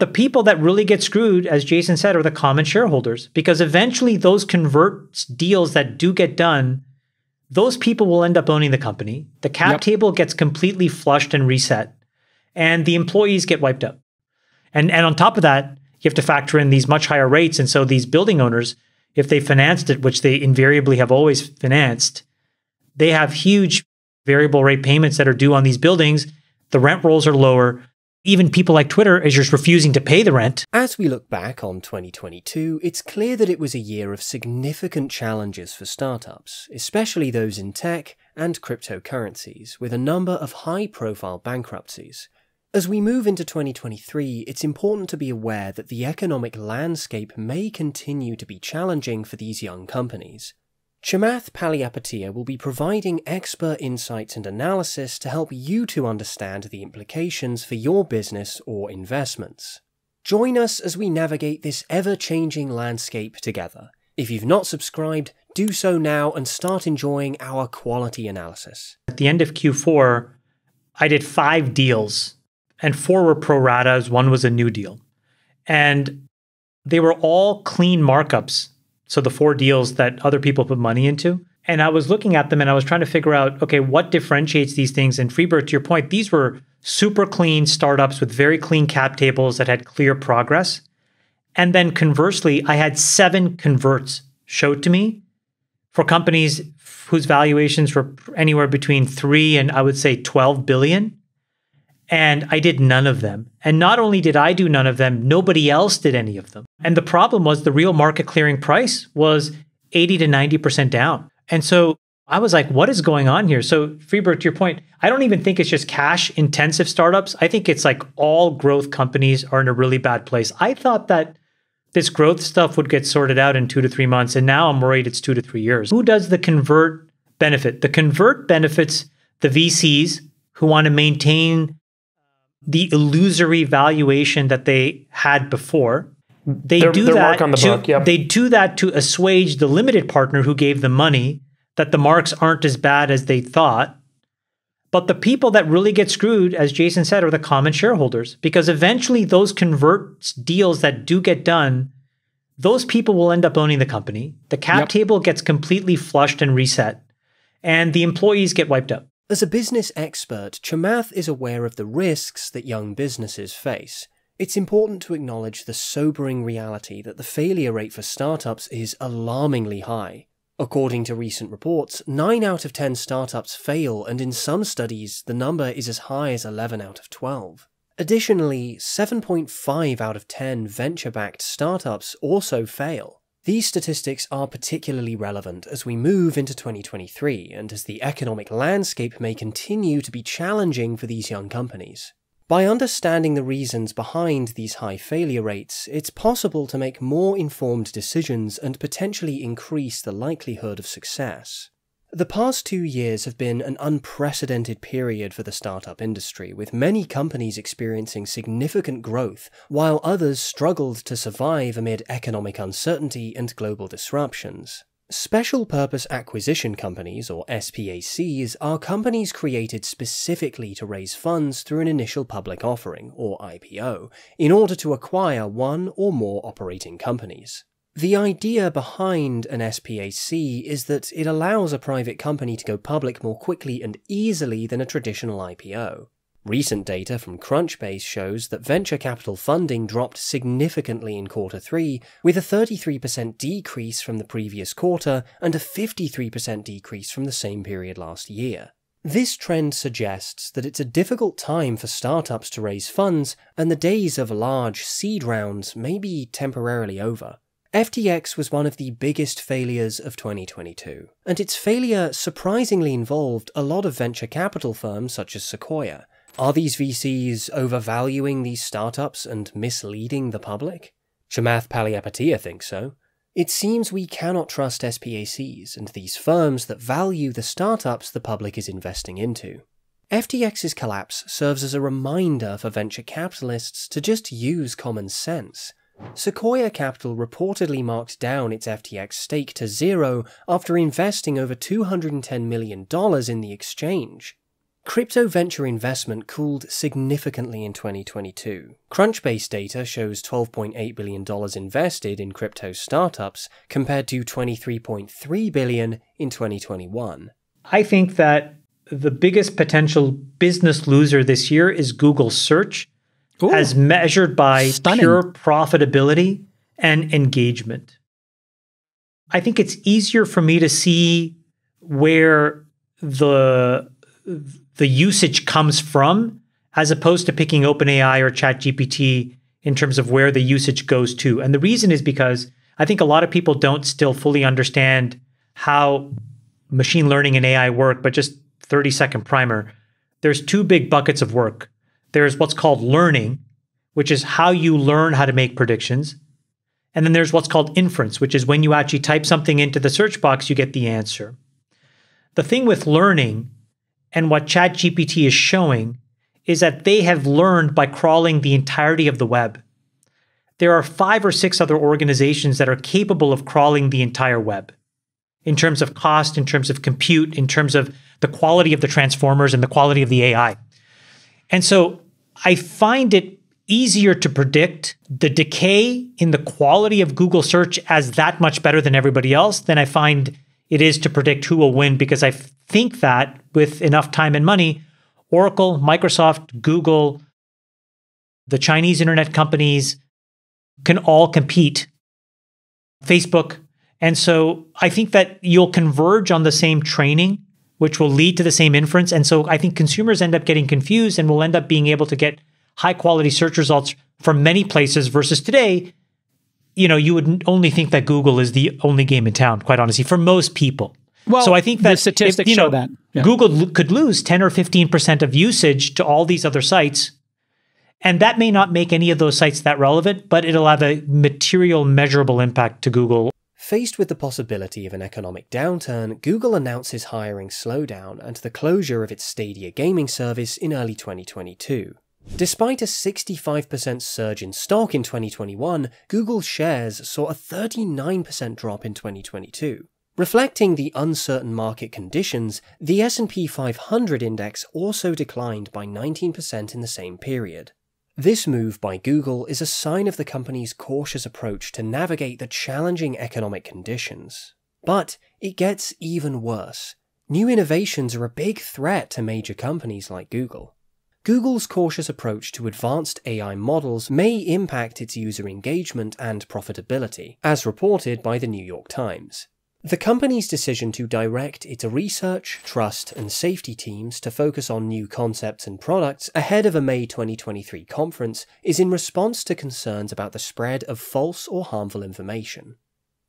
The people that really get screwed, as Jason said, are the common shareholders because eventually those convert deals that do get done, those people will end up owning the company. The cap yep. table gets completely flushed and reset, and the employees get wiped out. And, and on top of that, you have to factor in these much higher rates. And so these building owners, if they financed it, which they invariably have always financed, they have huge variable rate payments that are due on these buildings. The rent rolls are lower. Even people like Twitter is just refusing to pay the rent. As we look back on 2022, it's clear that it was a year of significant challenges for startups, especially those in tech and cryptocurrencies, with a number of high profile bankruptcies. As we move into 2023, it's important to be aware that the economic landscape may continue to be challenging for these young companies. Chamath Palihapitiya will be providing expert insights and analysis to help you to understand the implications for your business or investments. Join us as we navigate this ever changing landscape together. If you've not subscribed, do so now and start enjoying our quality analysis. At the end of Q4, I did five deals and four were pro ratas, one was a new deal. And they were all clean markups. So the four deals that other people put money into. And I was looking at them and I was trying to figure out, okay, what differentiates these things? And Freeberg, to your point, these were super clean startups with very clean cap tables that had clear progress. And then conversely, I had seven converts showed to me for companies whose valuations were anywhere between three and I would say 12 billion. And I did none of them. And not only did I do none of them, nobody else did any of them. And the problem was the real market clearing price was 80 to 90% down. And so I was like, what is going on here? So, Freeberg, to your point, I don't even think it's just cash intensive startups. I think it's like all growth companies are in a really bad place. I thought that this growth stuff would get sorted out in two to three months. And now I'm worried it's two to three years. Who does the convert benefit? The convert benefits the VCs who want to maintain the illusory valuation that they had before. They their, do their that. The to, book, yep. They do that to assuage the limited partner who gave them money that the marks aren't as bad as they thought. But the people that really get screwed, as Jason said, are the common shareholders because eventually those convert deals that do get done, those people will end up owning the company. The cap yep. table gets completely flushed and reset, and the employees get wiped out. As a business expert, Chamath is aware of the risks that young businesses face. It's important to acknowledge the sobering reality that the failure rate for startups is alarmingly high. According to recent reports, 9 out of 10 startups fail, and in some studies, the number is as high as 11 out of 12. Additionally, 7.5 out of 10 venture backed startups also fail. These statistics are particularly relevant as we move into 2023 and as the economic landscape may continue to be challenging for these young companies. By understanding the reasons behind these high failure rates, it's possible to make more informed decisions and potentially increase the likelihood of success. The past two years have been an unprecedented period for the startup industry, with many companies experiencing significant growth, while others struggled to survive amid economic uncertainty and global disruptions. Special Purpose Acquisition Companies, or SPACs, are companies created specifically to raise funds through an initial public offering, or IPO, in order to acquire one or more operating companies. The idea behind an SPAC is that it allows a private company to go public more quickly and easily than a traditional IPO. Recent data from Crunchbase shows that venture capital funding dropped significantly in quarter 3, with a 33% decrease from the previous quarter and a 53% decrease from the same period last year. This trend suggests that it's a difficult time for startups to raise funds, and the days of large seed rounds may be temporarily over. FTX was one of the biggest failures of 2022, and its failure surprisingly involved a lot of venture capital firms such as Sequoia. Are these VCs overvaluing these startups and misleading the public? Chamath Palihapitiya thinks so. It seems we cannot trust SPACs and these firms that value the startups the public is investing into. FTX's collapse serves as a reminder for venture capitalists to just use common sense Sequoia Capital reportedly marked down its FTX stake to zero after investing over $210 million in the exchange. Crypto venture investment cooled significantly in 2022. Crunchbase data shows $12.8 billion invested in crypto startups compared to 23.3 billion in 2021. I think that the biggest potential business loser this year is Google search Ooh, as measured by stunning. pure profitability and engagement. I think it's easier for me to see where the the usage comes from as opposed to picking OpenAI or ChatGPT in terms of where the usage goes to. And the reason is because I think a lot of people don't still fully understand how machine learning and AI work, but just 30 second primer. There's two big buckets of work. There's what's called learning, which is how you learn how to make predictions. And then there's what's called inference, which is when you actually type something into the search box, you get the answer. The thing with learning and what ChatGPT is showing is that they have learned by crawling the entirety of the web. There are five or six other organizations that are capable of crawling the entire web in terms of cost, in terms of compute, in terms of the quality of the transformers and the quality of the AI. And so I find it easier to predict the decay in the quality of Google search as that much better than everybody else than I find it is to predict who will win because I think that with enough time and money, Oracle, Microsoft, Google, the Chinese internet companies can all compete. Facebook. And so I think that you'll converge on the same training, which will lead to the same inference. And so I think consumers end up getting confused and will end up being able to get high quality search results from many places versus today you know, you would only think that Google is the only game in town, quite honestly, for most people. Well, so I think that the statistics if, you know, show that yeah. Google could lose 10 or 15% of usage to all these other sites. And that may not make any of those sites that relevant, but it'll have a material, measurable impact to Google. Faced with the possibility of an economic downturn, Google announces hiring slowdown and the closure of its Stadia gaming service in early 2022. Despite a 65% surge in stock in 2021, Google's shares saw a 39% drop in 2022. Reflecting the uncertain market conditions, the S&P 500 index also declined by 19% in the same period. This move by Google is a sign of the company's cautious approach to navigate the challenging economic conditions. But it gets even worse. New innovations are a big threat to major companies like Google. Google's cautious approach to advanced AI models may impact its user engagement and profitability, as reported by the New York Times. The company's decision to direct its research, trust, and safety teams to focus on new concepts and products ahead of a May 2023 conference is in response to concerns about the spread of false or harmful information.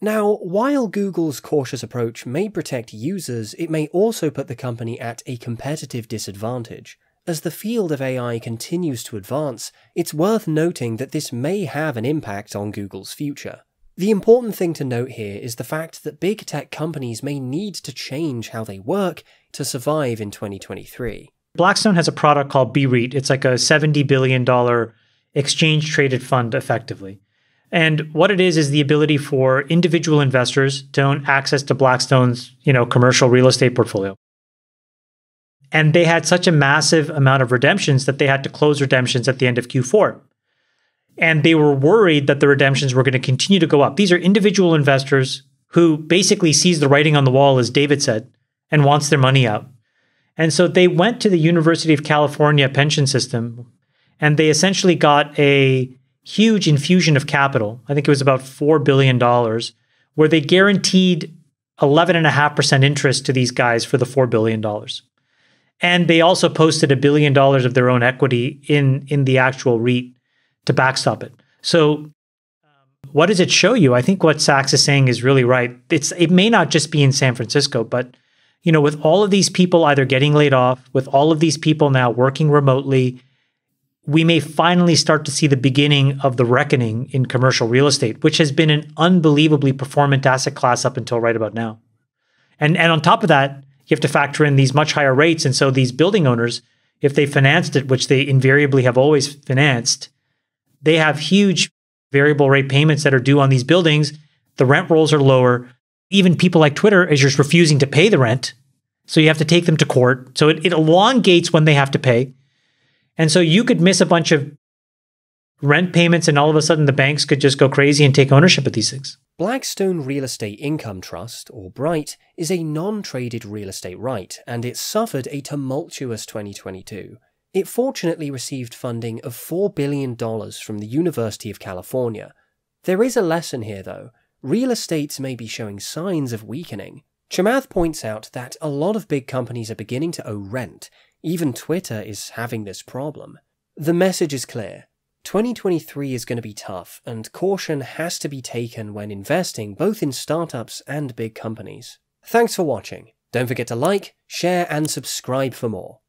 Now, while Google's cautious approach may protect users, it may also put the company at a competitive disadvantage, as the field of AI continues to advance, it's worth noting that this may have an impact on Google's future. The important thing to note here is the fact that big tech companies may need to change how they work to survive in 2023. Blackstone has a product called BREIT. It's like a $70 billion exchange traded fund, effectively. And what it is is the ability for individual investors to own access to Blackstone's, you know, commercial real estate portfolio. And they had such a massive amount of redemptions that they had to close redemptions at the end of Q4. And they were worried that the redemptions were going to continue to go up. These are individual investors who basically sees the writing on the wall, as David said, and wants their money out. And so they went to the University of California pension system and they essentially got a huge infusion of capital. I think it was about $4 billion, where they guaranteed 11.5% interest to these guys for the $4 billion. And they also posted a billion dollars of their own equity in in the actual REIT to backstop it. So um, what does it show you? I think what Sacks is saying is really right. It's it may not just be in San Francisco, but you know, with all of these people either getting laid off, with all of these people now working remotely, we may finally start to see the beginning of the reckoning in commercial real estate, which has been an unbelievably performant asset class up until right about now. And and on top of that, you have to factor in these much higher rates. And so these building owners, if they financed it, which they invariably have always financed, they have huge variable rate payments that are due on these buildings. The rent rolls are lower. Even people like Twitter is just refusing to pay the rent. So you have to take them to court. So it, it elongates when they have to pay. And so you could miss a bunch of rent payments, and all of a sudden the banks could just go crazy and take ownership of these things. Blackstone Real Estate Income Trust, or BREIT, is a non traded real estate REIT, and it suffered a tumultuous 2022. It fortunately received funding of $4 billion from the University of California. There is a lesson here, though. Real estates may be showing signs of weakening. Chamath points out that a lot of big companies are beginning to owe rent. Even Twitter is having this problem. The message is clear. 2023 is going to be tough, and caution has to be taken when investing both in startups and big companies. Thanks for watching. Don't forget to like, share, and subscribe for more.